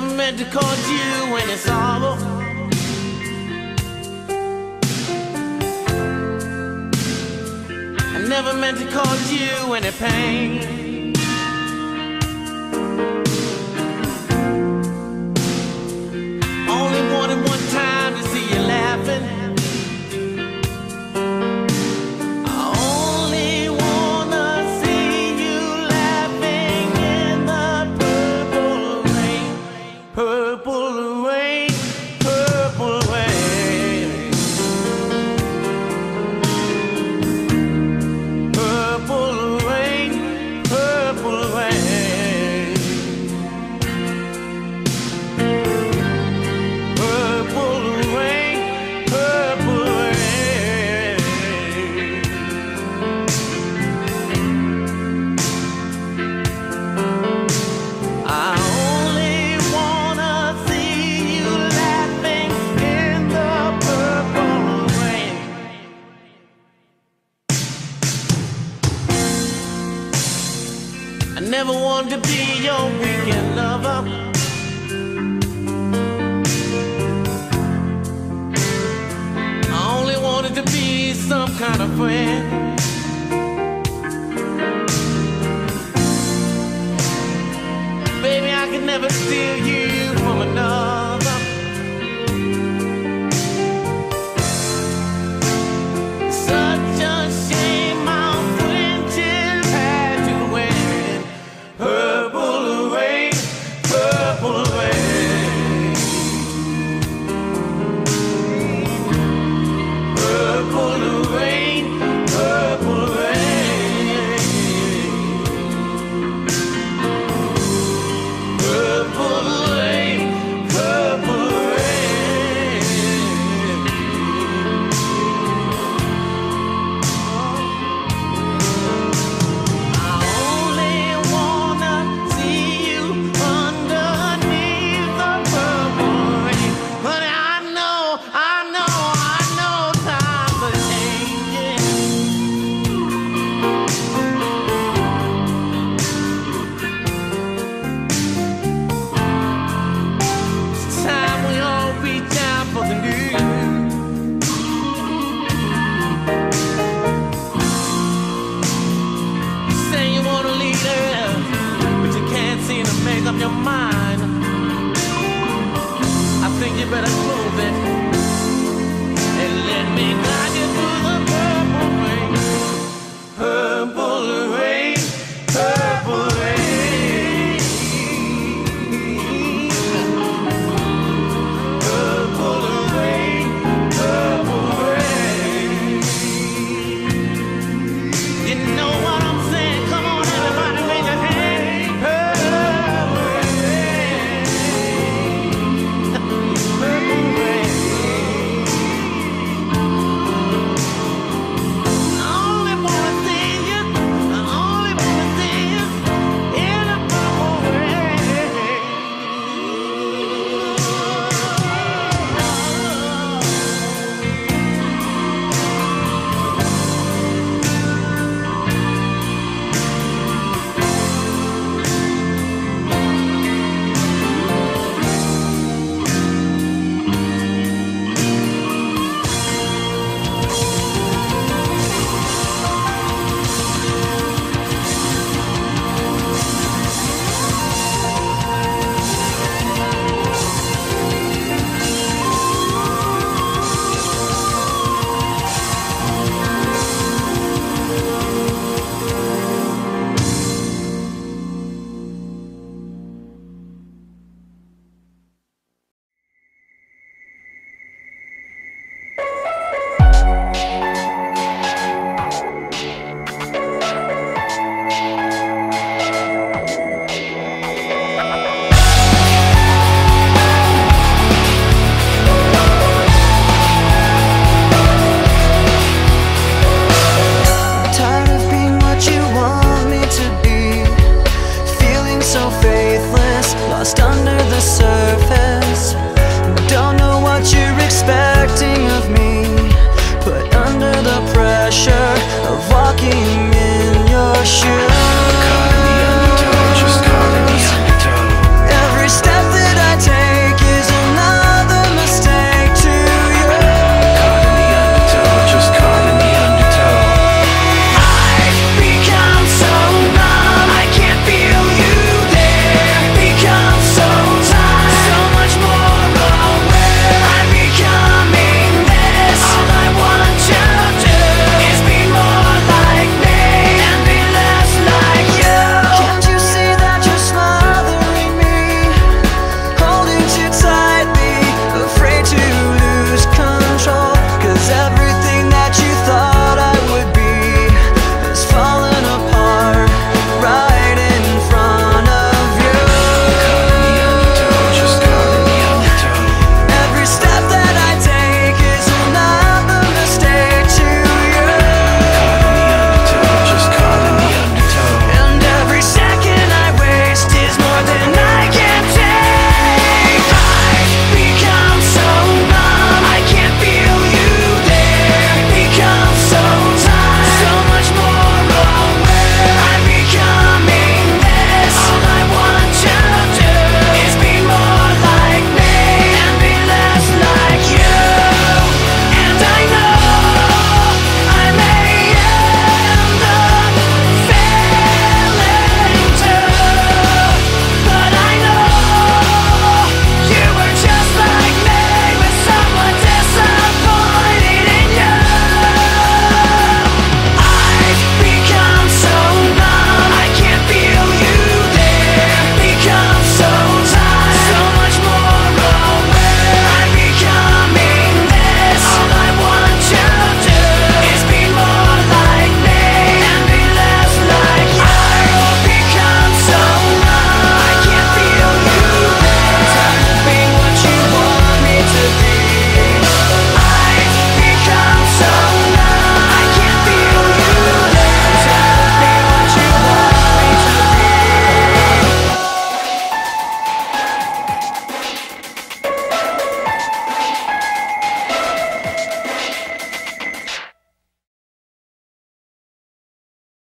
never meant to cause you any sorrow. I never meant to cause you any pain. never wanted to be your weekend lover. I only wanted to be some kind of friend. still surface. Don't know what you're expecting of me But under the pressure of walking in your shoes.